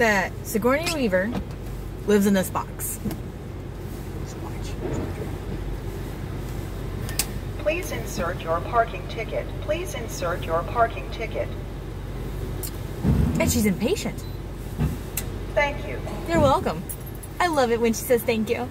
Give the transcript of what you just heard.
that Sigourney Weaver lives in this box. Please insert your parking ticket. Please insert your parking ticket. And she's impatient. Thank you. You're welcome. I love it when she says thank you.